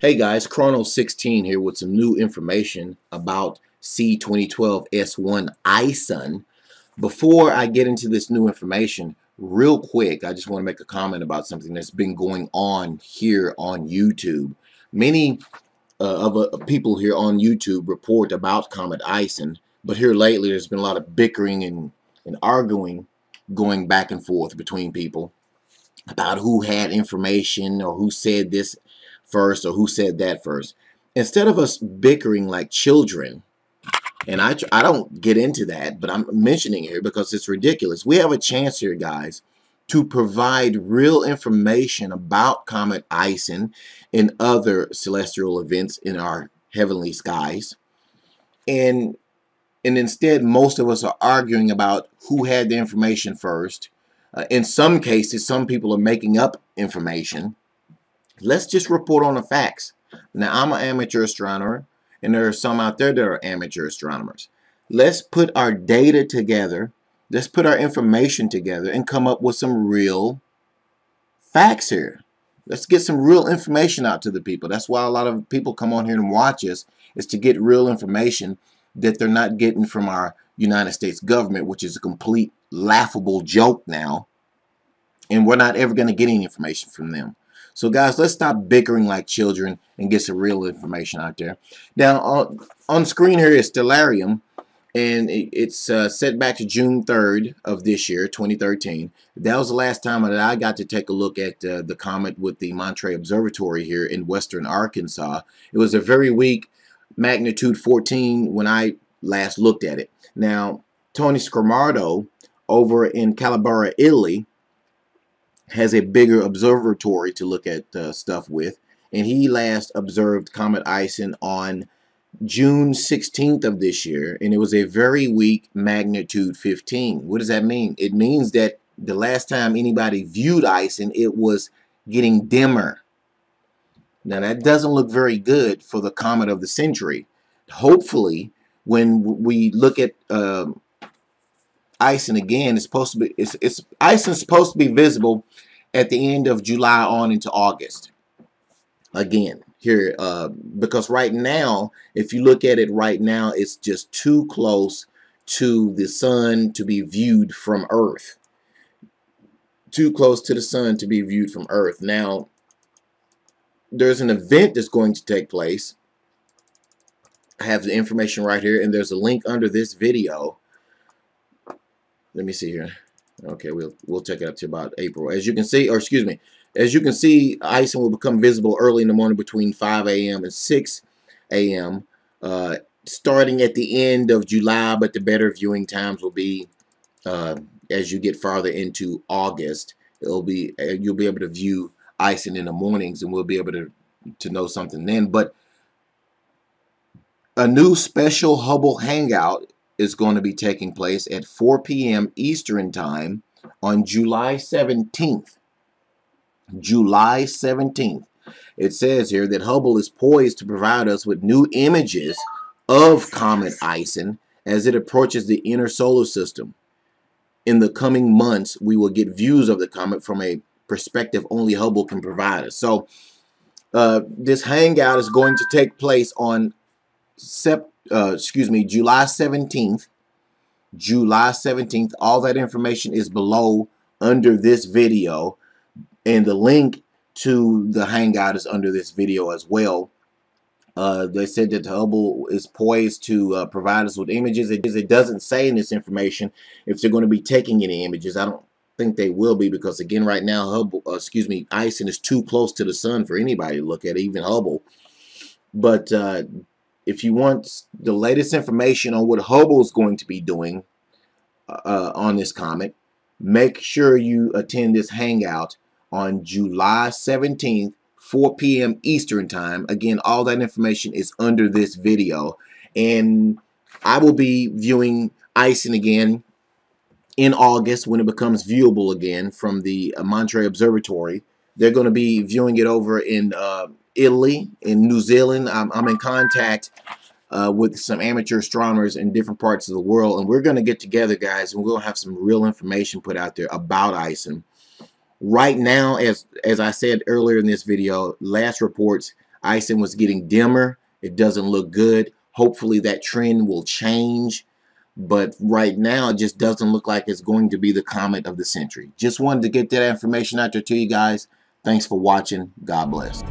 Hey guys, Chrono16 here with some new information about C2012 S1 ISON. Before I get into this new information, real quick, I just want to make a comment about something that's been going on here on YouTube. Many uh, of uh, people here on YouTube report about Comet ISON, but here lately there's been a lot of bickering and, and arguing going back and forth between people about who had information or who said this first or who said that first. Instead of us bickering like children, and I, I don't get into that, but I'm mentioning here because it's ridiculous. We have a chance here, guys, to provide real information about Comet Ison and other celestial events in our heavenly skies. And, and instead, most of us are arguing about who had the information first. Uh, in some cases, some people are making up information Let's just report on the facts. Now, I'm an amateur astronomer, and there are some out there that are amateur astronomers. Let's put our data together. Let's put our information together and come up with some real facts here. Let's get some real information out to the people. That's why a lot of people come on here and watch us, is to get real information that they're not getting from our United States government, which is a complete laughable joke now. And we're not ever going to get any information from them. So guys, let's stop bickering like children and get some real information out there. Now on, on screen here is Stellarium and it's uh, set back to June 3rd of this year, 2013. That was the last time that I got to take a look at uh, the comet with the Monterey Observatory here in western Arkansas. It was a very weak magnitude 14 when I last looked at it. Now, Tony Scarmato over in Calabria, Italy, has a bigger observatory to look at uh, stuff with. And he last observed Comet Ison on June 16th of this year. And it was a very weak magnitude 15. What does that mean? It means that the last time anybody viewed Ison, it was getting dimmer. Now that doesn't look very good for the comet of the century. Hopefully, when we look at um, Ison again is supposed to be it's it's Ison's supposed to be visible at the end of July on into August. Again, here uh, because right now, if you look at it right now, it's just too close to the sun to be viewed from Earth. Too close to the sun to be viewed from Earth. Now, there's an event that's going to take place. I have the information right here, and there's a link under this video let me see here. Okay, we'll we'll take it up to about April. As you can see, or excuse me, as you can see, Ison will become visible early in the morning between 5 a.m. and 6 a.m. Uh, starting at the end of July, but the better viewing times will be uh, as you get farther into August. It'll be uh, you'll be able to view Ison in the mornings, and we'll be able to to know something then. But a new special Hubble Hangout is going to be taking place at 4 p.m. Eastern Time on July 17th. July 17th. It says here that Hubble is poised to provide us with new images of Comet Ison as it approaches the inner solar system. In the coming months, we will get views of the comet from a perspective only Hubble can provide us. So, uh, this hangout is going to take place on Sept uh, excuse me, July 17th. July 17th. All that information is below under this video. And the link to the Hangout is under this video as well. Uh, they said that Hubble is poised to uh, provide us with images. It, it doesn't say in this information if they're going to be taking any images. I don't think they will be because, again, right now, Hubble, uh, excuse me, Ison is too close to the sun for anybody to look at, even Hubble. But uh, if you want the latest information on what Hubble is going to be doing uh, on this comet, make sure you attend this hangout on July 17th, 4 p.m. Eastern Time. Again, all that information is under this video. And I will be viewing Ison again in August when it becomes viewable again from the Monterey Observatory. They're going to be viewing it over in uh, Italy, in New Zealand. I'm, I'm in contact uh, with some amateur astronomers in different parts of the world, and we're going to get together, guys, and we're going to have some real information put out there about ISON. Right now, as as I said earlier in this video, last reports, ISON was getting dimmer. It doesn't look good. Hopefully that trend will change. But right now, it just doesn't look like it's going to be the comet of the century. Just wanted to get that information out there to you guys. Thanks for watching. God bless.